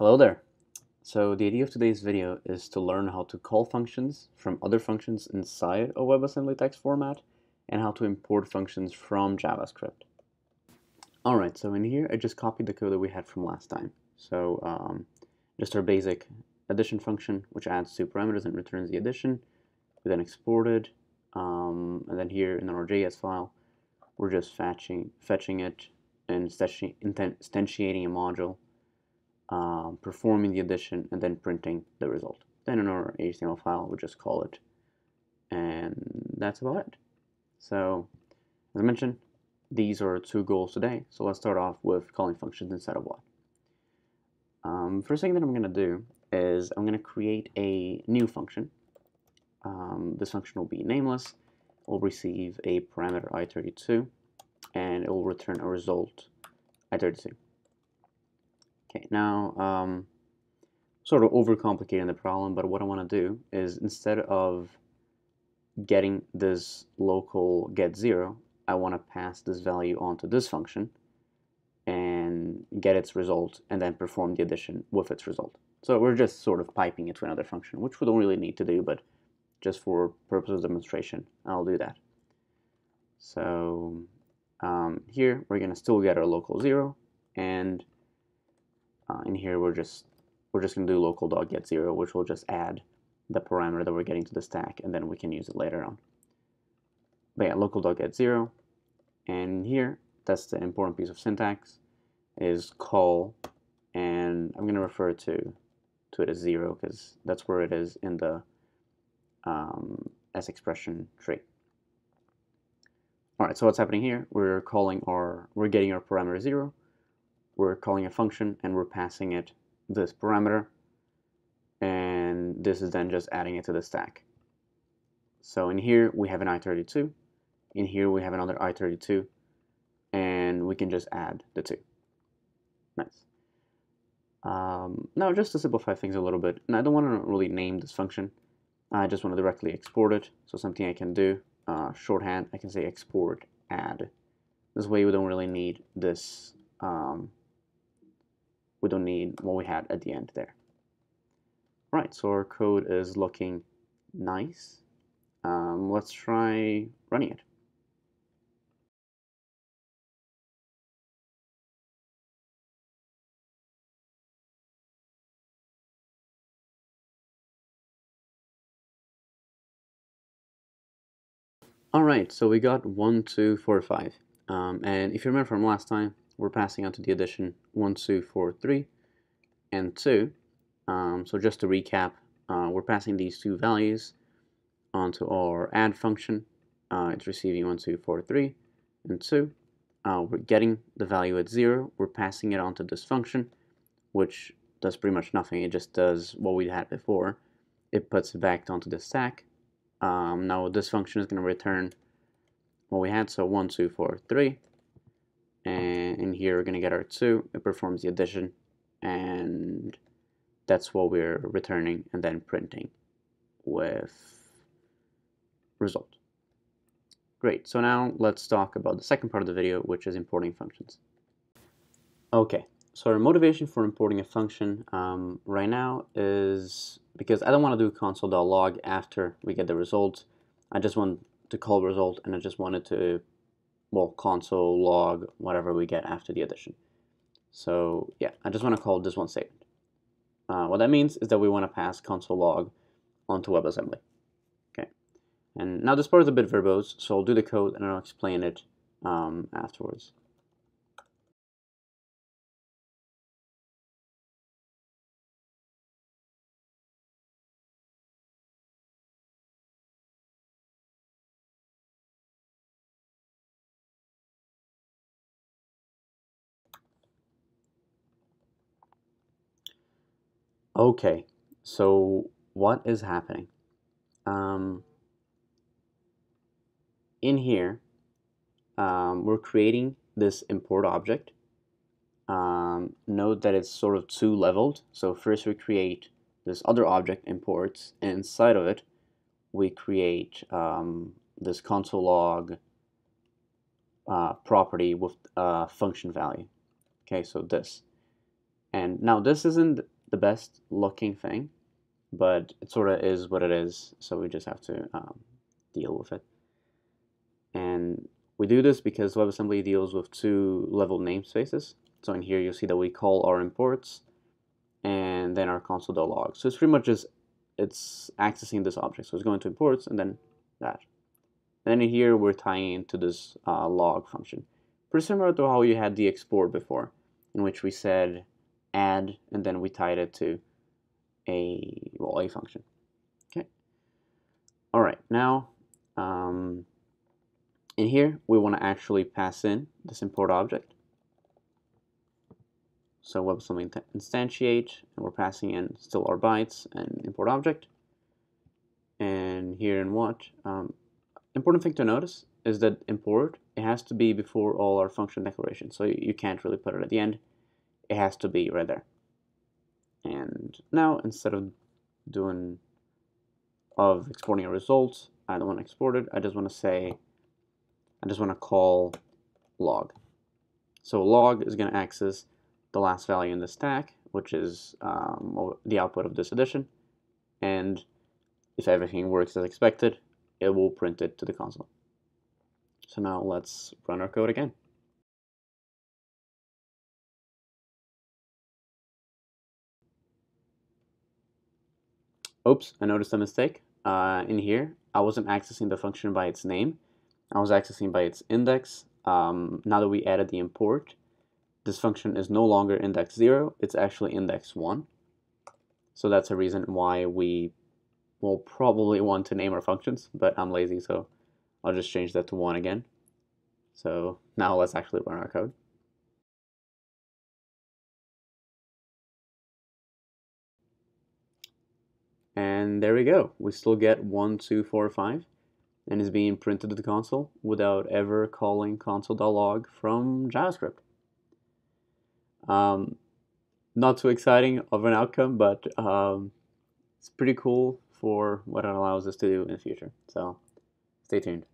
Hello there. So the idea of today's video is to learn how to call functions from other functions inside a WebAssembly text format and how to import functions from JavaScript. Alright, so in here I just copied the code that we had from last time. So um, just our basic addition function which adds two parameters and returns the addition. We then export it um, and then here in our JS file we're just fetching, fetching it and instantiating a module um, performing the addition, and then printing the result. Then in our HTML file, we just call it, and that's about it. So, as I mentioned, these are two goals today. So let's start off with calling functions instead of what. Um, first thing that I'm going to do is I'm going to create a new function. Um, this function will be nameless. We'll receive a parameter i32, and it will return a result i32. Okay, now um, sort of overcomplicating the problem, but what I want to do is instead of getting this local get zero, I want to pass this value onto this function and get its result and then perform the addition with its result. So we're just sort of piping it to another function, which we don't really need to do, but just for purposes of demonstration, I'll do that. So um, here we're going to still get our local zero and uh, in here we're just we're just going to do local dot get zero, which will just add the parameter that we're getting to the stack, and then we can use it later on. But yeah, local dot get zero, and here that's the important piece of syntax is call, and I'm going to refer to to it as zero because that's where it is in the um, S expression tree. All right, so what's happening here? We're calling our, we're getting our parameter zero, we're calling a function and we're passing it this parameter and this is then just adding it to the stack. So in here we have an i32, in here we have another i32 and we can just add the two. Nice. Um, now just to simplify things a little bit, and I don't want to really name this function, I just want to directly export it. So something I can do, uh, shorthand, I can say export add. This way we don't really need this um, we don't need what we had at the end there. Right, so our code is looking nice. Um, let's try running it. Alright, so we got 1, 2, 4, 5. Um, and if you remember from last time, we're passing on to the addition 1, 2, 4, 3, and 2. Um, so just to recap, uh, we're passing these two values onto our add function. Uh, it's receiving 1, 2, 4, 3, and 2. Uh, we're getting the value at 0. We're passing it onto this function, which does pretty much nothing. It just does what we had before. It puts it back onto the stack. Um, now this function is going to return what we had, so 1, 2, 4, 3 in here we're going to get our 2 it performs the addition and that's what we're returning and then printing with result. Great so now let's talk about the second part of the video which is importing functions. Okay so our motivation for importing a function um, right now is because I don't want to do console.log after we get the result. I just want to call result and I just wanted to well, console log, whatever we get after the addition. So yeah, I just want to call this one statement. Uh, what that means is that we want to pass console log onto WebAssembly. Okay, and now this part is a bit verbose, so I'll do the code and I'll explain it um, afterwards. Okay, so what is happening? Um, in here, um, we're creating this import object. Um, note that it's sort of two leveled. So first we create this other object imports, and inside of it, we create um, this console log uh, property with uh, function value. Okay, so this. And now this isn't the best looking thing, but it sort of is what it is, so we just have to um, deal with it. And we do this because WebAssembly deals with two level namespaces. So in here you'll see that we call our imports and then our console.log. So it's pretty much just it's accessing this object. So it's going to imports and then that. And then in here we're tying into this uh, log function. Pretty similar to how you had the export before, in which we said add and then we tied it to a well a function. Okay. All right. Now um, in here we want to actually pass in this import object. So WebAssembly instantiate, and we're passing in still our bytes and import object. And here in what, um, important thing to notice is that import, it has to be before all our function declarations. So you can't really put it at the end. It has to be right there. And now instead of doing, of exporting a result, I don't want to export it. I just want to say, I just want to call log. So log is going to access the last value in the stack, which is um, the output of this addition. And if everything works as expected, it will print it to the console. So now let's run our code again. Oops, I noticed a mistake. Uh, in here, I wasn't accessing the function by its name. I was accessing by its index. Um, now that we added the import, this function is no longer index 0, it's actually index 1. So that's a reason why we will probably want to name our functions, but I'm lazy, so I'll just change that to 1 again. So now let's actually run our code. And there we go. We still get 1, 2, 4, 5, and it's being printed to the console without ever calling console.log from JavaScript. Um, not too exciting of an outcome, but um, it's pretty cool for what it allows us to do in the future. So stay tuned.